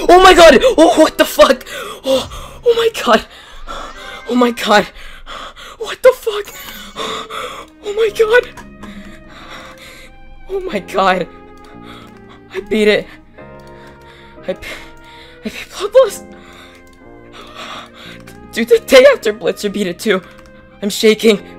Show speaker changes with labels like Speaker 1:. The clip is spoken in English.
Speaker 1: Oh my god! Oh, what the fuck? Oh, oh my god. Oh my god. What the fuck? Oh my god. Oh my god. I beat it. I, I beat Bloodlust. Dude, the day after Blitzer beat it too. I'm shaking.